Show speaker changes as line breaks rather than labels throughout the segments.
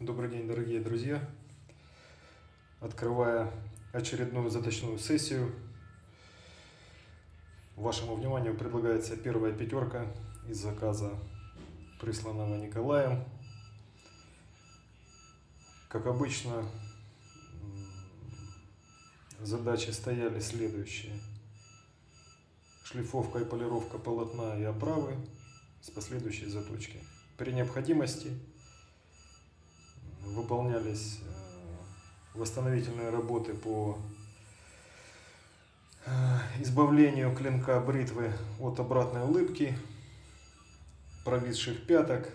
Добрый день, дорогие друзья. Открывая очередную заточную сессию, вашему вниманию предлагается первая пятерка из заказа, присланного Николаем. Как обычно, задачи стояли следующие. Шлифовка и полировка полотна и оправы с последующей заточкой. При необходимости выполнялись э, восстановительные работы по э, избавлению клинка бритвы от обратной улыбки, провисших пяток,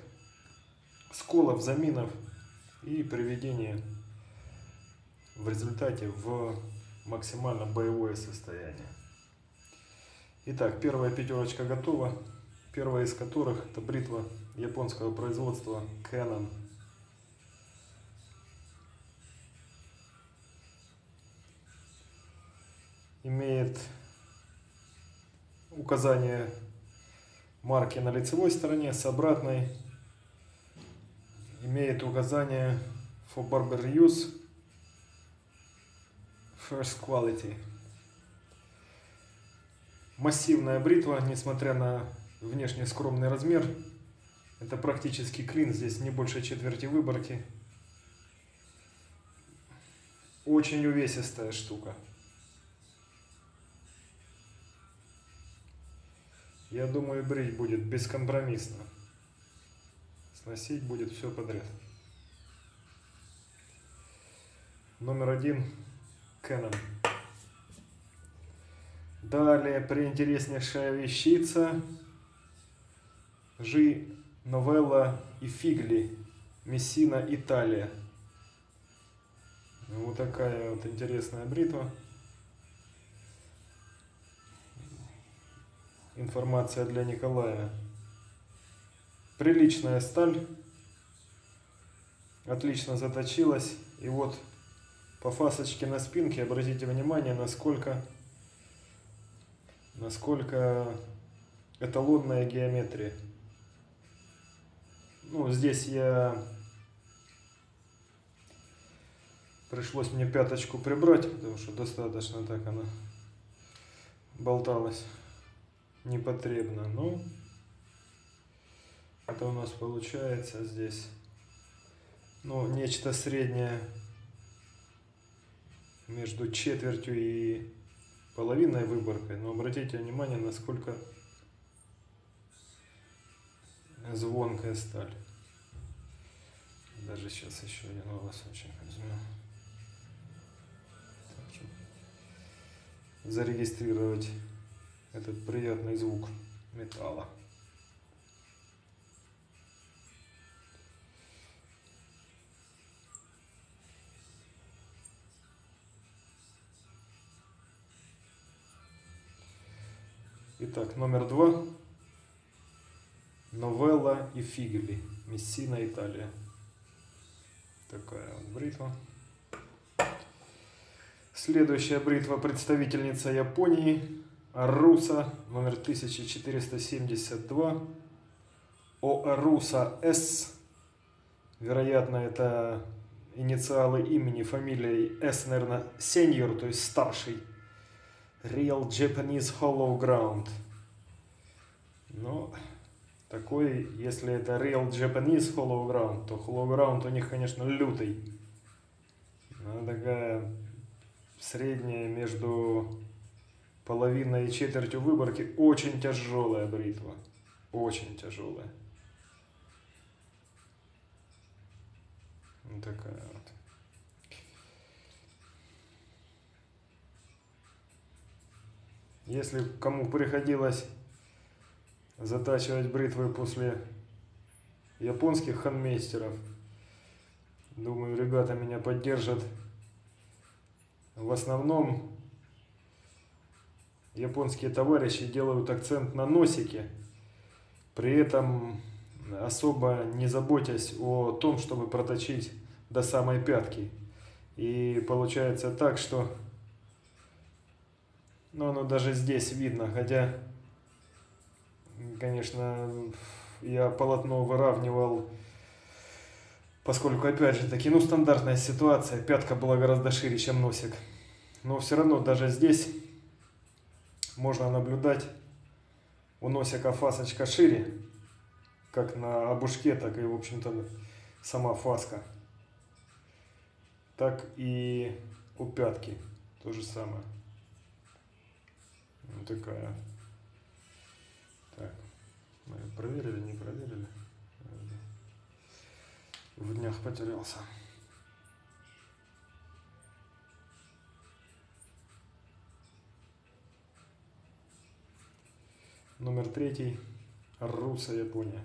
сколов, заминов и приведение в результате в максимально боевое состояние. Итак, первая пятерочка готова. Первая из которых это бритва японского производства Canon имеет указание марки на лицевой стороне, с обратной имеет указание for barber use first quality. Массивная бритва, несмотря на внешне скромный размер, это практически клин, здесь не больше четверти выборки. Очень увесистая штука. Я думаю, брить будет бескомпромиссно. Сносить будет все подряд. Номер один. Canon. Далее приинтереснейшая вещица. Жи Новелла и Фигли. Мессина, Италия. Вот такая вот интересная бритва. Информация для Николая. Приличная сталь, отлично заточилась. И вот по фасочке на спинке обратите внимание, насколько, насколько эталонная геометрия. Ну, здесь я пришлось мне пяточку прибрать, потому что достаточно так она болталась непотребно. Ну, это у нас получается здесь, ну, нечто среднее между четвертью и половиной выборкой. Но обратите внимание, насколько звонкая сталь. Даже сейчас еще один волосочек возьму. зарегистрировать этот приятный звук металла. Итак, номер два. Новелла и Фигели. Мессина, Италия. Такая вот бритва. Следующая бритва представительница Японии. Аруса номер 1472. Оаруса С. Вероятно, это инициалы имени, фамилии С, наверное, сеньор, то есть старший. Real Japanese Hollow Ground. Ну, такой, если это Real Japanese Hollow Ground, то Hollow Ground у них, конечно, лютый. Она такая средняя между половиной и четвертью выборки. Очень тяжелая бритва. Очень тяжелая. Вот такая вот. Если кому приходилось затачивать бритвы после японских ханмейстеров, думаю, ребята меня поддержат. В основном японские товарищи делают акцент на носике, при этом особо не заботясь о том, чтобы проточить до самой пятки. И получается так, что ну, оно даже здесь видно, хотя, конечно, я полотно выравнивал Поскольку, опять же таки, ну, стандартная ситуация, пятка была гораздо шире, чем носик. Но все равно даже здесь можно наблюдать у носика фасочка шире, как на обушке, так и, в общем-то, сама фаска. Так и у пятки то же самое. Вот такая. Так, проверили, не проверили. В днях потерялся. Номер третий. Руса, Япония.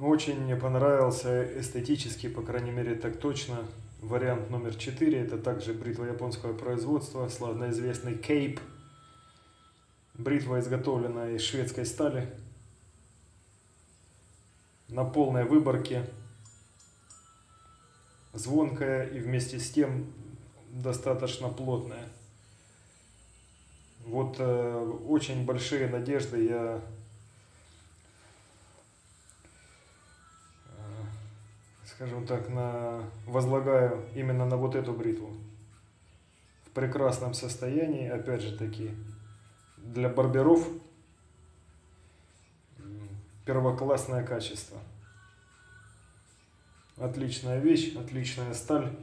Очень мне понравился эстетически, по крайней мере так точно, вариант номер 4. Это также бритва японского производства, славно известный Cape. Бритва изготовлена из шведской стали. На полной выборке. Звонкая и вместе с тем достаточно плотная. Вот э, очень большие надежды я э, скажем так, на, возлагаю именно на вот эту бритву. В прекрасном состоянии, опять же таки, для барберов первоклассное качество. Отличная вещь, отличная сталь.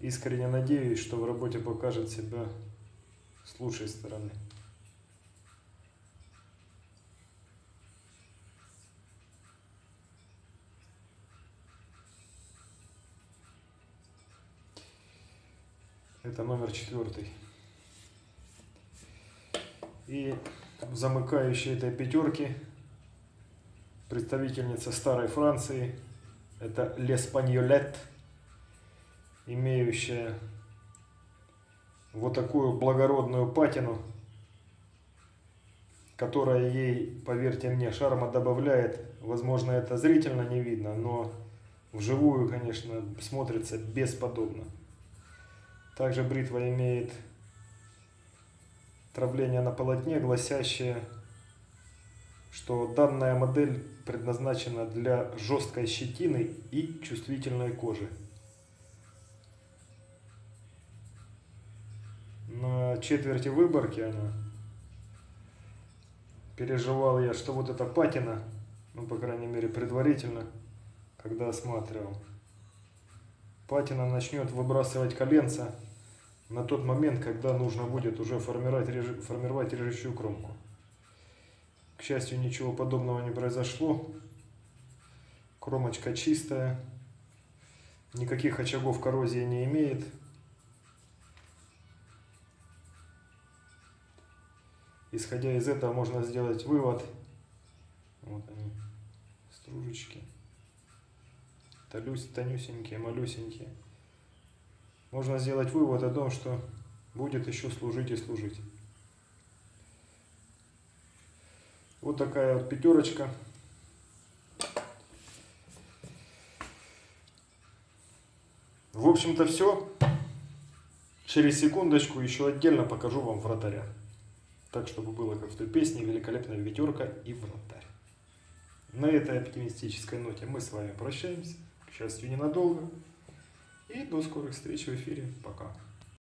Искренне надеюсь, что в работе покажет себя с лучшей стороны. Это номер четвертый. И замыкающая этой пятерки представительница старой Франции. Это Леспаньолет имеющая вот такую благородную патину, которая ей, поверьте мне, шарма добавляет. Возможно, это зрительно не видно, но вживую, конечно, смотрится бесподобно. Также бритва имеет травление на полотне, гласящее, что данная модель предназначена для жесткой щетины и чувствительной кожи. На четверти выборки она. Переживал я, что вот эта патина, ну, по крайней мере, предварительно, когда осматривал, патина начнет выбрасывать коленца на тот момент, когда нужно будет уже формировать, формировать режущую кромку. К счастью, ничего подобного не произошло. Кромочка чистая, никаких очагов коррозии не имеет. Исходя из этого можно сделать вывод. Вот они, стружечки. Толюсь, тонюсенькие, малюсенькие. Можно сделать вывод о том, что будет еще служить и служить. Вот такая вот пятерочка. В общем-то все. Через секундочку еще отдельно покажу вам вратаря. Так, чтобы было как в той песне «Великолепная пятерка» и «Вратарь». На этой оптимистической ноте мы с вами прощаемся. К счастью, ненадолго. И до скорых встреч в эфире. Пока.